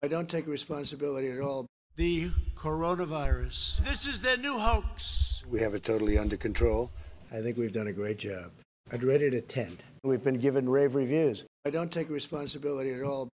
I don't take responsibility at all. The coronavirus. This is their new hoax. We have it totally under control. I think we've done a great job. I'd rate it a 10. We've been given rave reviews. I don't take responsibility at all.